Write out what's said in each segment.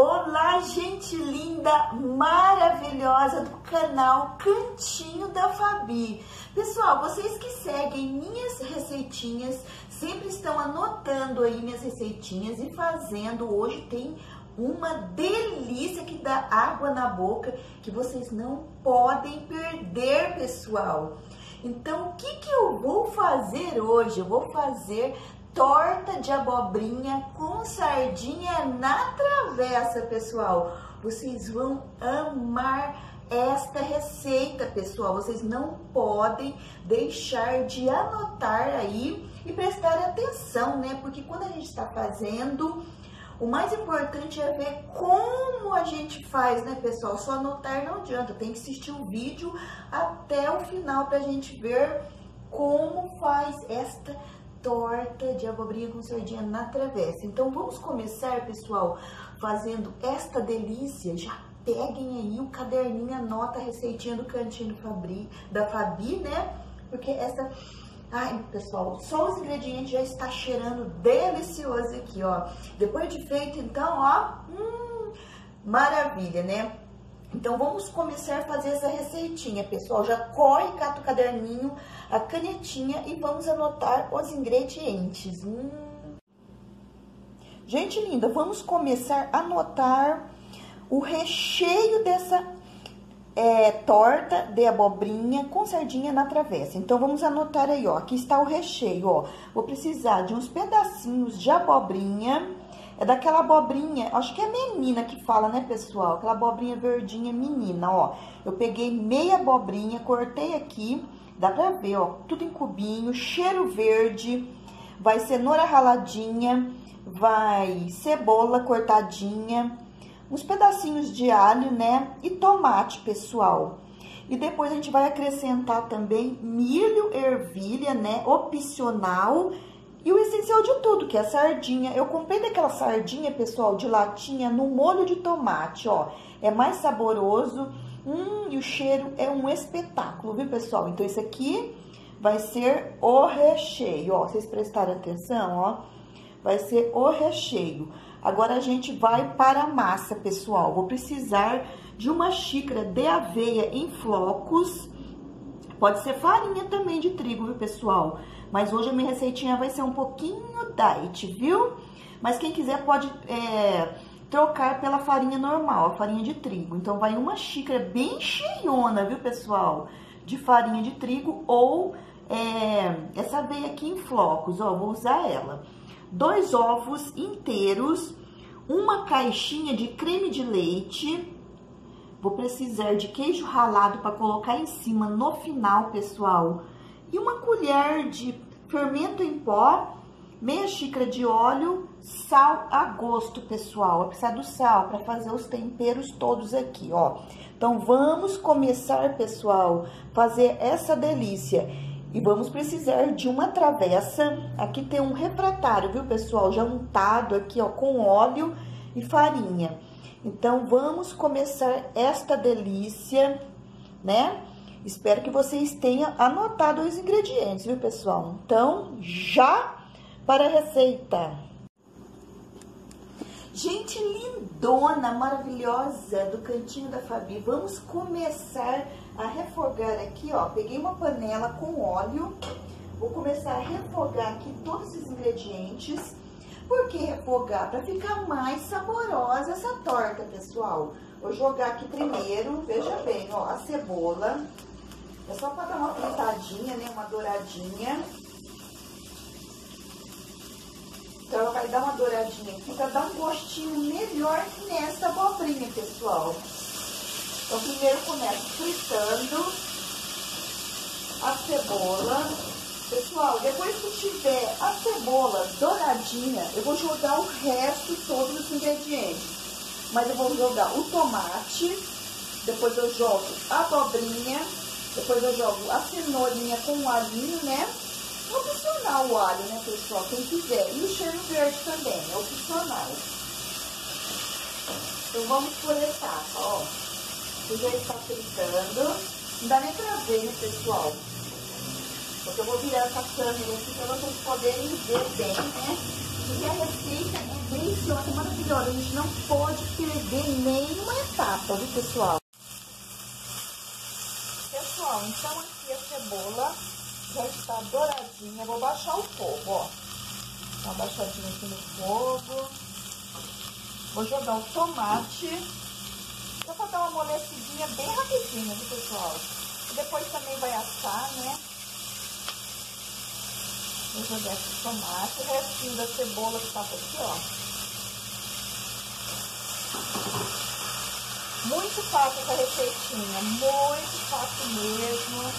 Olá, gente linda, maravilhosa do canal Cantinho da Fabi. Pessoal, vocês que seguem minhas receitinhas, sempre estão anotando aí minhas receitinhas e fazendo. Hoje tem uma delícia que dá água na boca, que vocês não podem perder, pessoal. Então, o que, que eu vou fazer hoje? Eu vou fazer torta de abobrinha com sardinha na travessa, pessoal. Vocês vão amar esta receita, pessoal. Vocês não podem deixar de anotar aí e prestar atenção, né? Porque quando a gente está fazendo, o mais importante é ver como a gente faz, né, pessoal? Só anotar não adianta, tem que assistir o vídeo até o final para a gente ver como faz esta torta de abobrinha com sardinha na travessa. Então vamos começar, pessoal, fazendo esta delícia. Já peguem aí o caderninho, anota a receitinha do cantinho Fabri, da Fabi, né? Porque essa... Ai, pessoal, só os ingredientes já está cheirando delicioso aqui, ó. Depois de feito, então, ó, hum, maravilha, né? Então, vamos começar a fazer essa receitinha, pessoal. Já corre, cata o caderninho, a canetinha e vamos anotar os ingredientes. Hum. Gente linda, vamos começar a anotar o recheio dessa é, torta de abobrinha com sardinha na travessa. Então, vamos anotar aí, ó. Aqui está o recheio, ó. Vou precisar de uns pedacinhos de abobrinha é daquela abobrinha, acho que é menina que fala, né, pessoal? Aquela abobrinha verdinha menina, ó. Eu peguei meia abobrinha, cortei aqui, dá pra ver, ó, tudo em cubinho, cheiro verde, vai cenoura raladinha, vai cebola cortadinha, uns pedacinhos de alho, né, e tomate, pessoal. E depois a gente vai acrescentar também milho, ervilha, né, opcional, e o essencial de tudo, que é a sardinha. Eu comprei daquela sardinha, pessoal, de latinha no molho de tomate, ó. É mais saboroso. Hum, e o cheiro é um espetáculo, viu, pessoal? Então, esse aqui vai ser o recheio, ó. Vocês prestaram atenção, ó? Vai ser o recheio. Agora, a gente vai para a massa, pessoal. Vou precisar de uma xícara de aveia em flocos. Pode ser farinha também de trigo, viu, pessoal? Mas hoje a minha receitinha vai ser um pouquinho diet, viu? Mas quem quiser pode é, trocar pela farinha normal, a farinha de trigo. Então, vai uma xícara bem cheiona, viu, pessoal? De farinha de trigo ou é, essa aveia aqui em flocos, ó, vou usar ela. Dois ovos inteiros, uma caixinha de creme de leite. Vou precisar de queijo ralado para colocar em cima no final, pessoal e uma colher de fermento em pó, meia xícara de óleo, sal a gosto, pessoal. Vai precisar do sal para fazer os temperos todos aqui, ó. Então, vamos começar, pessoal, fazer essa delícia. E vamos precisar de uma travessa. Aqui tem um refratário, viu, pessoal? Já untado aqui, ó, com óleo e farinha. Então, vamos começar esta delícia, né? Espero que vocês tenham anotado os ingredientes, viu, pessoal? Então, já para a receita. Gente lindona, maravilhosa do cantinho da Fabi. Vamos começar a refogar aqui, ó. Peguei uma panela com óleo. Vou começar a refogar aqui todos os ingredientes. Por que refogar? Para ficar mais saborosa essa torta, pessoal. Vou jogar aqui primeiro, veja bem, ó, a cebola. É só para dar uma fritadinha, né? Uma douradinha. Então, ela vai dar uma douradinha aqui para dar um gostinho melhor nessa abobrinha, pessoal. Então, primeiro começo fritando a cebola. Pessoal, depois que tiver a cebola douradinha, eu vou jogar o resto, todos os ingredientes. Mas eu vou jogar o tomate, depois eu jogo a abobrinha, depois eu jogo a cenourinha com o alhinho, né? Opcional o alho, né, pessoal? Quem quiser. E o cheiro verde também, é opcional. Então, vamos por etapa, ó. Você já está fritando. Não dá nem pra ver, né, pessoal? Porque eu vou virar essa câmera aqui pra vocês poderem ver bem, né? E a receita é deliciosa, maravilhosa. A gente não pode perder nenhuma etapa, viu, pessoal? Pessoal, então aqui a cebola já está douradinha. Vou baixar o fogo, ó. Dá uma baixadinha aqui no fogo. Vou jogar o tomate. Só pra dar uma amolecidinha bem rapidinho, viu, pessoal? Depois também vai assar, né? Vou jogar esse tomate, o restinho da cebola que tava aqui, ó. Muito fácil essa receitinha, muito fácil mesmo.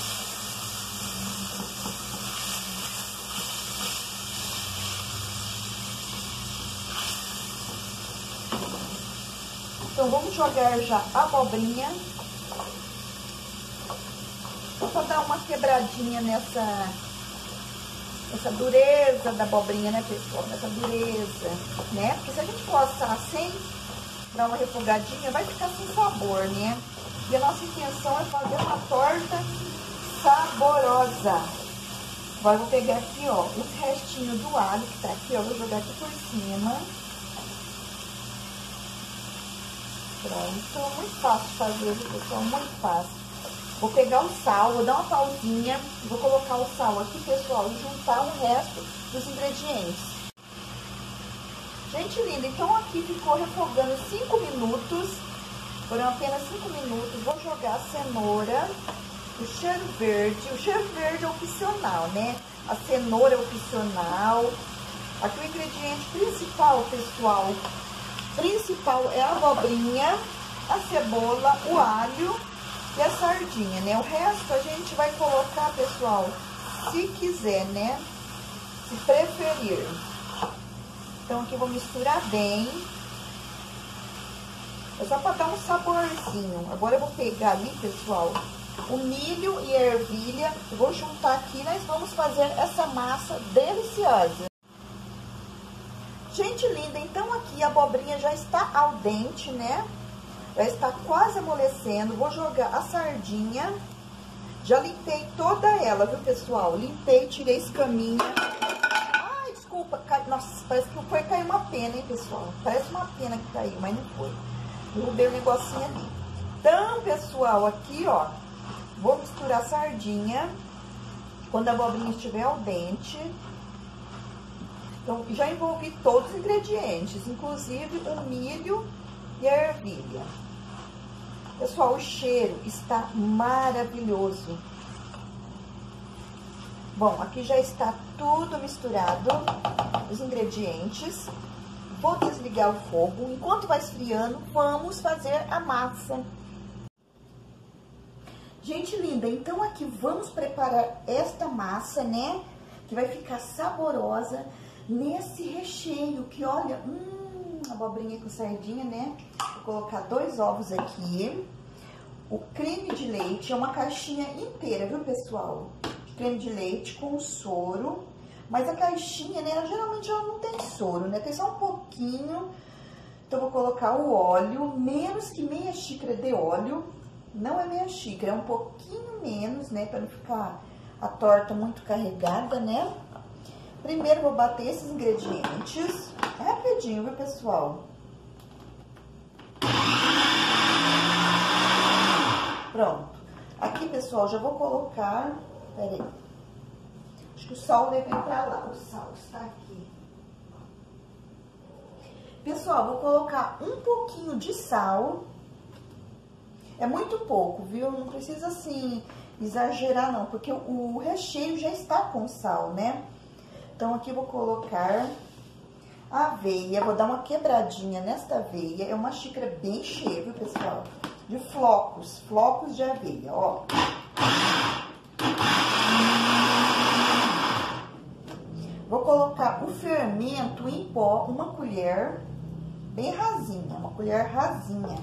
Então, vamos jogar já a abobrinha. Só pra dar uma quebradinha nessa essa dureza da abobrinha, né, pessoal? Essa dureza, né? Porque se a gente coçar sem dar uma refogadinha, vai ficar sem sabor, né? E a nossa intenção é fazer uma torta saborosa. Agora, eu vou pegar aqui, ó, os restinhos do alho que tá aqui, ó, vou jogar aqui por cima. Pronto, muito fácil de fazer, pessoal? Muito fácil. Vou pegar o sal, vou dar uma pausinha, vou colocar o sal aqui, pessoal, e juntar o resto dos ingredientes. Gente linda, então aqui ficou refogando 5 minutos, foram apenas 5 minutos. Vou jogar a cenoura, o cheiro verde, o cheiro verde é opcional, né? A cenoura é opcional. Aqui o ingrediente principal, pessoal, principal é a abobrinha, a cebola, o alho e a sardinha, né? O resto a gente vai colocar, pessoal, se quiser, né? Se preferir. Então, aqui eu vou misturar bem. É só pra dar um saborzinho. Agora eu vou pegar ali, pessoal, o milho e a ervilha. Vou juntar aqui, nós vamos fazer essa massa deliciosa. Gente linda, então aqui a abobrinha já está al dente, né? Já está quase amolecendo. Vou jogar a sardinha. Já limpei toda ela, viu, pessoal? Limpei, tirei escaminha. Ai, desculpa. Cai... Nossa, parece que foi cair uma pena, hein, pessoal? Parece uma pena que caiu, mas não foi. Derrubei o um negocinho ali. Então, pessoal, aqui, ó, vou misturar a sardinha. Quando a abobrinha estiver ao dente. Então, já envolvi todos os ingredientes, inclusive o milho e a ervilha. Pessoal, o cheiro está maravilhoso. Bom, aqui já está tudo misturado, os ingredientes. Vou desligar o fogo. Enquanto vai esfriando, vamos fazer a massa. Gente linda, então aqui vamos preparar esta massa, né? Que vai ficar saborosa nesse recheio que, olha, hum, abobrinha com sardinha, né? Vou colocar dois ovos aqui. O creme de leite é uma caixinha inteira, viu, pessoal? Creme de leite com soro. Mas a caixinha, né, ela, geralmente ela não tem soro, né? Tem só um pouquinho. Então, vou colocar o óleo, menos que meia xícara de óleo. Não é meia xícara, é um pouquinho menos, né? Pra não ficar a torta muito carregada, né? Primeiro, vou bater esses ingredientes. Rapidinho, viu, pessoal? Pronto. Aqui, pessoal, já vou colocar... Peraí. Acho que o sal levei pra lá. O sal está aqui. Pessoal, vou colocar um pouquinho de sal. É muito pouco, viu? Não precisa, assim, exagerar, não. Porque o recheio já está com sal, né? Então, aqui vou colocar a aveia. Vou dar uma quebradinha nesta aveia. É uma xícara bem cheia, viu, pessoal? De flocos, flocos de aveia, ó. Vou colocar o fermento em pó, uma colher bem rasinha, uma colher rasinha.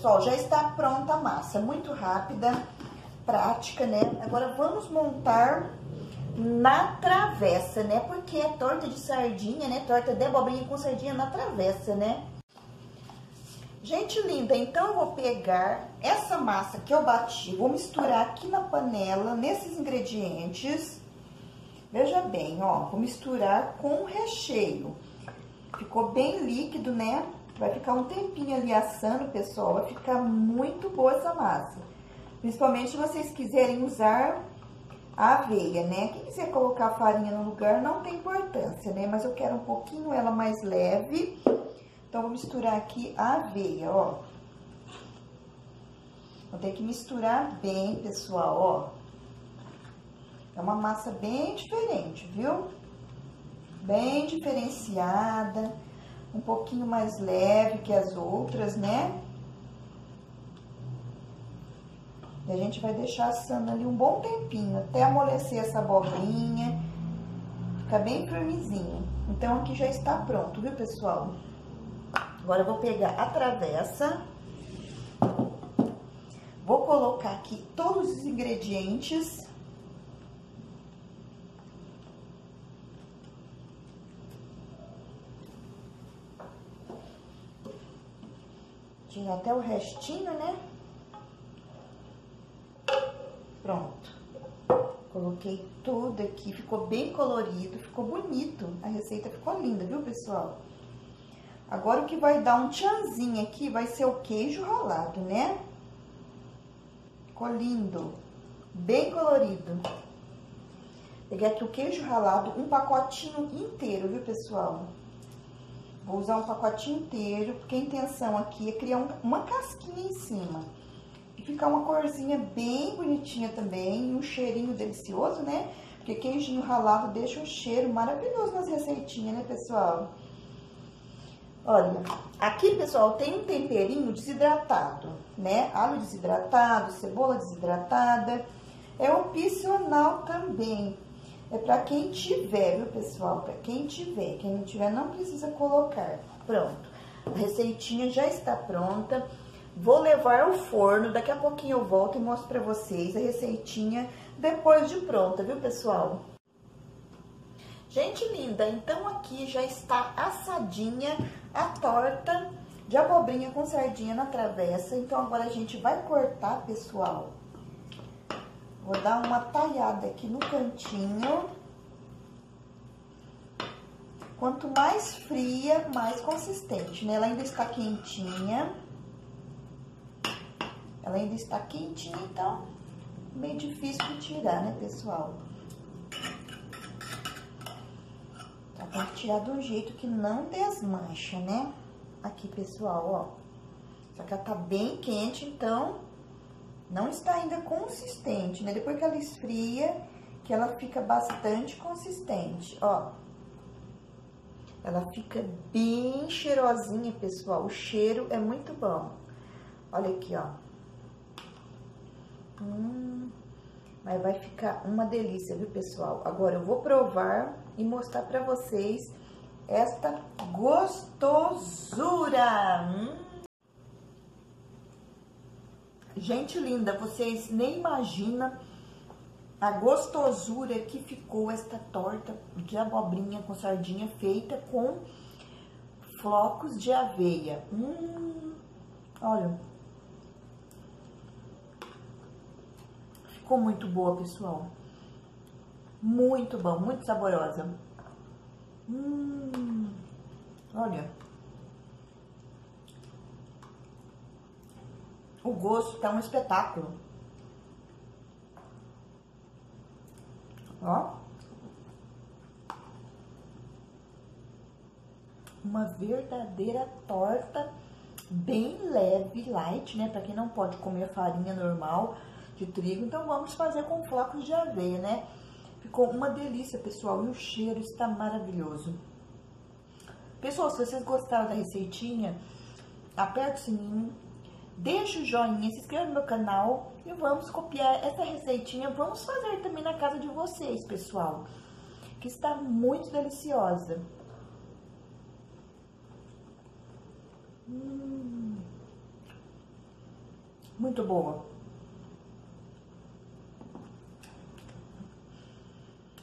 Pessoal, já está pronta a massa, muito rápida, prática, né? Agora vamos montar na travessa, né? Porque é torta de sardinha, né? Torta de abobrinha com sardinha na travessa, né? Gente linda, então eu vou pegar essa massa que eu bati, vou misturar aqui na panela, nesses ingredientes. Veja bem, ó, vou misturar com o recheio. Ficou bem líquido, né? Vai ficar um tempinho ali assando, pessoal, vai ficar muito boa essa massa. Principalmente se vocês quiserem usar a aveia, né? Quem quiser colocar farinha no lugar não tem importância, né? Mas eu quero um pouquinho ela mais leve. Então, vou misturar aqui a aveia, ó. Vou ter que misturar bem, pessoal, ó. É uma massa bem diferente, viu? Bem diferenciada, um pouquinho mais leve que as outras, né? E a gente vai deixar assando ali um bom tempinho, até amolecer essa abobrinha, ficar bem firmezinho. Então, aqui já está pronto, viu, pessoal? Agora, eu vou pegar a travessa, vou colocar aqui todos os ingredientes. Tinha até o restinho, né? Pronto. Coloquei tudo aqui, ficou bem colorido, ficou bonito. A receita ficou linda, viu, pessoal? Agora, o que vai dar um tchanzinho aqui vai ser o queijo ralado, né? Ficou lindo, bem colorido. Peguei aqui o queijo ralado, um pacotinho inteiro, viu, pessoal? Vou usar um pacotinho inteiro, porque a intenção aqui é criar uma casquinha em cima. E ficar uma corzinha bem bonitinha também, um cheirinho delicioso, né? Porque queijinho ralado deixa um cheiro maravilhoso nas receitinhas, né, pessoal? Olha, aqui, pessoal, tem um temperinho desidratado, né? Alho desidratado, cebola desidratada. É opcional também. É para quem tiver, viu, pessoal? Para quem tiver. Quem não tiver, não precisa colocar. Pronto. A receitinha já está pronta. Vou levar ao forno. Daqui a pouquinho eu volto e mostro para vocês a receitinha depois de pronta, viu, pessoal? Gente linda, então aqui já está assadinha a torta de abobrinha com sardinha na travessa. Então, agora a gente vai cortar, pessoal. Vou dar uma talhada aqui no cantinho. Quanto mais fria, mais consistente, né? Ela ainda está quentinha. Ela ainda está quentinha, então, meio difícil de tirar, né, pessoal? Tem que tirar de um jeito que não desmancha, né? Aqui, pessoal, ó. Só que ela tá bem quente, então não está ainda consistente, né? Depois que ela esfria, que ela fica bastante consistente, ó. Ela fica bem cheirosinha, pessoal. O cheiro é muito bom. Olha aqui, ó. Hum, mas vai ficar uma delícia, viu, pessoal? Agora eu vou provar e mostrar para vocês esta gostosura. Hum. Gente linda, vocês nem imaginam a gostosura que ficou esta torta de abobrinha com sardinha feita com flocos de aveia. Hum, olha, ficou muito boa, pessoal. Muito bom, muito saborosa. Hum, olha. O gosto tá um espetáculo. Ó. Uma verdadeira torta bem leve, light, né? Pra quem não pode comer farinha normal de trigo. Então, vamos fazer com flocos de aveia, né? Ficou uma delícia, pessoal, e o cheiro está maravilhoso. Pessoal, se vocês gostaram da receitinha, aperta o sininho, deixa o joinha, se inscreva no meu canal e vamos copiar essa receitinha. Vamos fazer também na casa de vocês, pessoal, que está muito deliciosa. Hum, muito boa.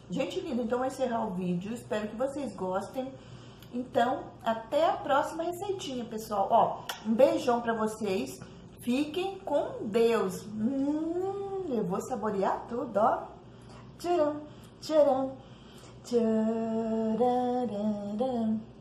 Gente linda, então vou encerrar o vídeo. Espero que vocês gostem. Então, até a próxima receitinha, pessoal. Ó, um beijão para vocês. Fiquem com Deus. Hum, eu vou saborear tudo, ó. Tcharam, tcharam. Tcharam, tcharam.